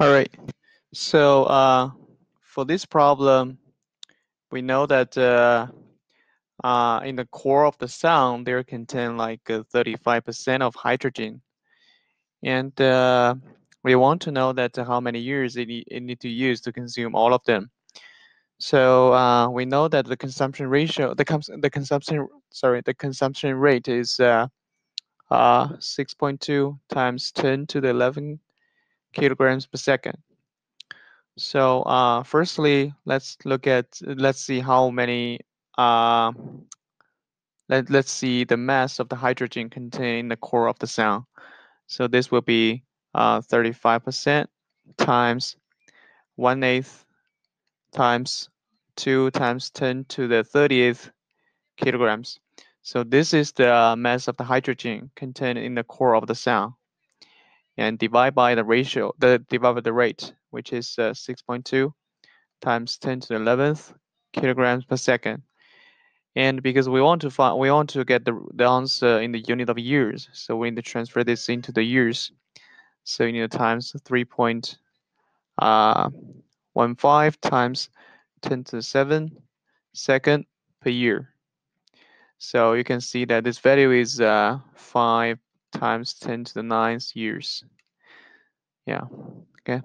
All right. So uh, for this problem, we know that uh, uh, in the core of the sun, there contain like 35% uh, of hydrogen. And uh, we want to know that how many years it, it need to use to consume all of them. So uh, we know that the consumption ratio, the, cons the consumption, sorry, the consumption rate is uh, uh, 6.2 times 10 to the 11 kilograms per second. So uh, firstly, let's look at, let's see how many, uh, let, let's see the mass of the hydrogen contained in the core of the sun. So this will be 35% uh, times 1 eighth times 2 times 10 to the 30th kilograms. So this is the mass of the hydrogen contained in the core of the sun. And divide by the ratio, the divide by the rate, which is uh, 6.2 times 10 to the 11th kilograms per second. And because we want to find, we want to get the, the answer in the unit of years, so we need to transfer this into the years. So you need to times 3.15 uh, times 10 to the 7 second per year. So you can see that this value is uh, 5 times 10 to the ninth years. Yeah, okay.